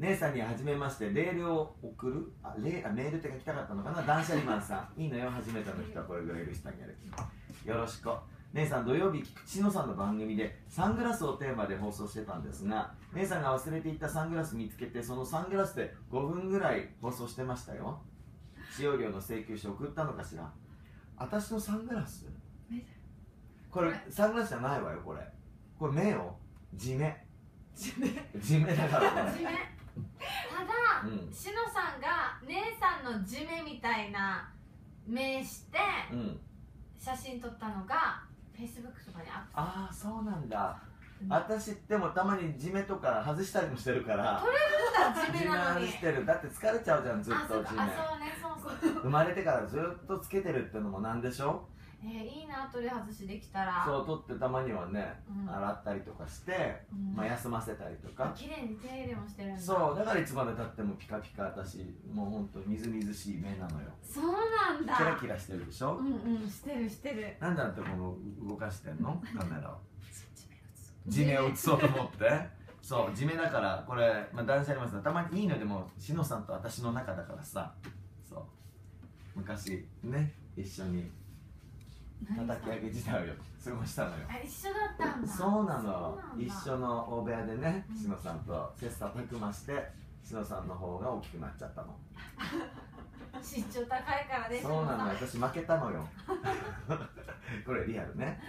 姉さんにはじめましてレールを送るあレあメールって書きたかったのかな？断捨離マンさん。いいのよ初めての人はこれぐらい許してあげるよろしく。姉さん土曜日菊池野さんの番組でサングラスをテーマで放送してたんですが姉さんが忘れていったサングラス見つけてそのサングラスで5分ぐらい放送してましたよ。使用料の請求書送ったのかしら？私のサングラス？これサングラスじゃないわよこれ。これ目よ。地目。地面地目だからこれ。地面ただ、うん。しのさんが姉さんの地面みたいな目してうん。写真撮ったのがフェイスブックとかにアップああそうなんだ。うん。私でもたまに地目とか外したりもしてるから。した地面なのに。外してる。だって疲れちゃうじゃんずっあそうかあと地目そうねそうそう。生まれてからずっとつけてるってのもなんでしょ？えー、いいな取り外しできたら。そう取ってたまにはね、うん。洗ったりとかして、うん。まあ、休ませたりとか、綺麗に手入れもしてるんだ。そうだからいつまでたってもピカピカ私もうほんとみずみずしい目なのよ。そうなんだ。キラキラしてるでしょ、うんうんしてるしてる。なんであんたこの動かしてんの？カメラを。地面を映そうと思って。そう地面だからこれ、まあ、断捨離ますたまにいいのでもしのさんと私の中だからさ。そう。昔ね一緒に何叩き上げ時代を過ごしたのよ。あ一緒だったんだ。そうなの。一緒の大部屋でねうん。しのさんと切磋琢磨してしのさんの方が大きくなっちゃったの。身長高いからねそうなの。私負けたのよ。これリアルね